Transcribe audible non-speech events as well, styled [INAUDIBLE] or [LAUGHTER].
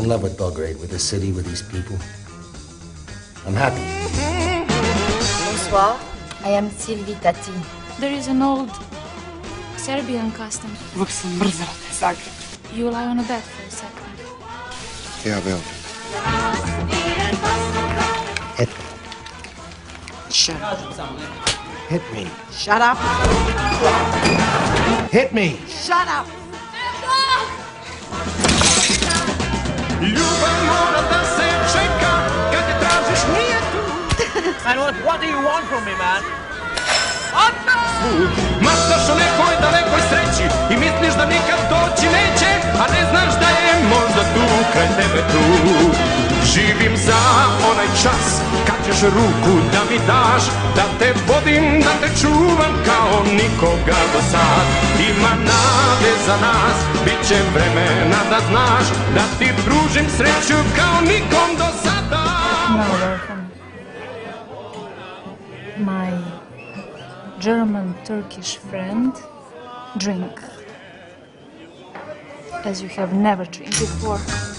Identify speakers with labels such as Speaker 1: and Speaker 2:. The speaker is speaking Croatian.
Speaker 1: in love with Belgrade, with the city, with these people. I'm happy.
Speaker 2: Bonsoir. I am Sylvie Tati.
Speaker 3: There is an old Serbian custom.
Speaker 4: Uvijek sam mrzela taj Zagreb.
Speaker 3: You lie on a bed for a second.
Speaker 5: Ja, Beograd.
Speaker 1: Hit,
Speaker 4: Shut up.
Speaker 1: hit me.
Speaker 4: Shut up.
Speaker 1: Hit me!
Speaker 4: Shut up.
Speaker 6: Ljubav mora da se čeka, kad je tražiš nije tu. [LAUGHS]
Speaker 7: Man, what, what do you want from me, man?
Speaker 6: Maštaš o nekoj dalekoj sreći i misliš da nikad doći neće, a ne znaš da je možda tu kraj tebe tu. Živim za onaj čas ćeš ruku da mi daš, da te vodim, da te čuvam kao nikoga do sad. Ima nade za nas, bit će vremena da znaš, da ti pružim sreću kao nikom do sada.
Speaker 3: My German Turkish friend, drink as you have never drank before.